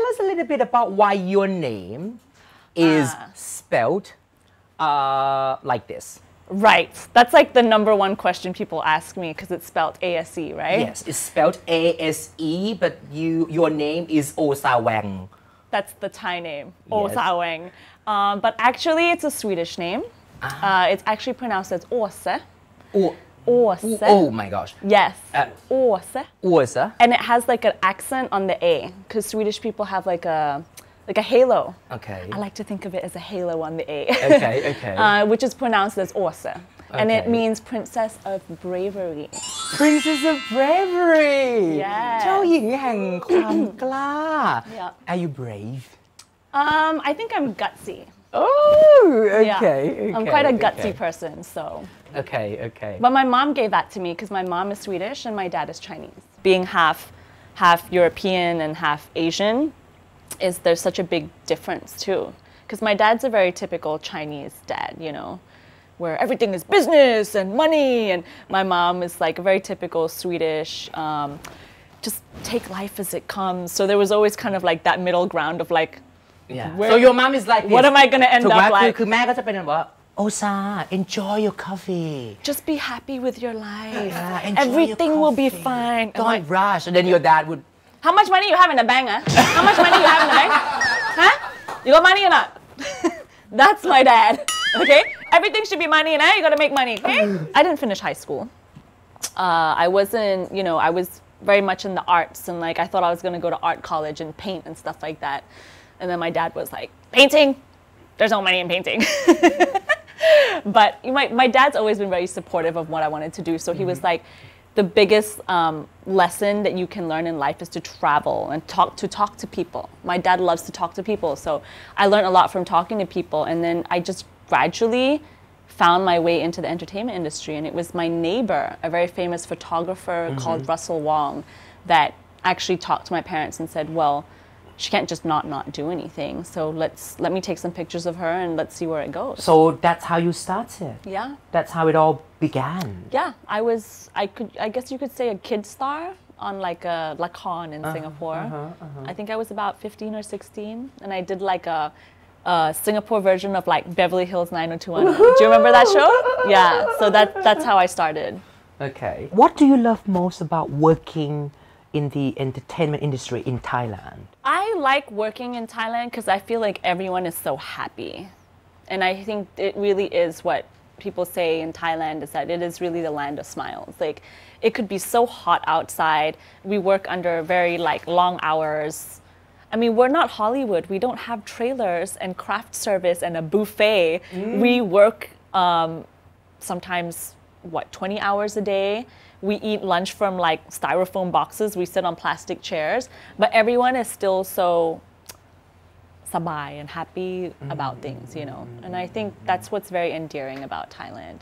tell us a little bit about why your name is Ah. spelled uh, like this. Right. That's like the number one question people ask me because it's spelled ASE, right? Yes, it's spelled A S E, but you your name is O Sa Wang. That's the Thai name, Oh Yes. Um, but actually, it's a Swedish name. Ah. Uh, it's actually pronounced as Åse. Oh, Åse. oh my gosh. Yes. Uh, Åse. Åsa. And it has like an accent on the A because Swedish people have like a like a halo. Okay. I like to think of it as a halo on the A. Okay, okay. uh, which is pronounced as Åse. And it Okay. means princess of bravery. Princess of Bravery Yes. เจ้าหญิงแห่งความกล้า Yeah. Are you brave Um, I think I'm gutsy. Oh Yeah. okay I'm quite a gutsy okay. person, so. Okay okay But my mom gave that to me because my mom is Swedish and my dad is Chinese. Being half, half European and half Asian, is there's such a big difference too. Because my dad's a very typical Chinese dad, you know, where everything is business and money, and my mom is like a very typical Swedish. Um, just take life as it comes. So there was always kind of like that middle ground of like, Yeah. Where- so your mom is like what this. am I gonna end ถูกไหม up คือ like? คือแม่ก็จะเป็นแบบว่าโอซา enjoy your coffee just be happy with your life. Yeah, enjoy your Everything will be coffee. fine. I'm don't like, rush and then your dad would How much money you have in the bank, huh? How much money you have in the bank? Huh? You got money or not? That's my dad. Okay? Everything should be money and you gotta make money, okay? I didn't finish high school. Uh, I wasn't, you know, I was very much in the arts and like I thought I was gonna go to art college and paint and stuff like that. And then my dad was like, painting? There's no money in painting. but my, my dad's always been very supportive of what I wanted to do. So he was like, the biggest um, lesson that you can learn in life is to travel and talk to talk to people. My dad loves to talk to people, so I learned a lot from talking to people. And then I just gradually found my way into the entertainment industry. And it was my neighbor, a very famous photographer called Russell Wong, that actually talked to my parents and said, "Well." She can't just not not do anything. So let's let me take some pictures of her and let's see where it goes. so that's how you started yeah. that's how it all began Yeah, I was. I could. I guess you could say a kid star on like a Lakon in uh-huh, Singapore. Uh-huh, uh-huh. I think I was about 15 or 16, and I did like a, a Singapore version of like Beverly Hills 90210. Do you remember that show? Yeah. So that that's how I started. okay what do you love most about working in the entertainment industry in Thailand I like working in Thailand because I feel like everyone is so happy. And I think it really is what people say in Thailand is that it is really the land of smiles. Like it could be so hot outside. We work under very like long hours. I mean, we're not Hollywood. We don't have trailers and craft service and a buffet. We work um, sometimes what 20 hours a day? We eat lunch from like styrofoam boxes. We sit on plastic chairs. But everyone is still so sabai and happy about things you know? And i think that's what's very endearing about thailand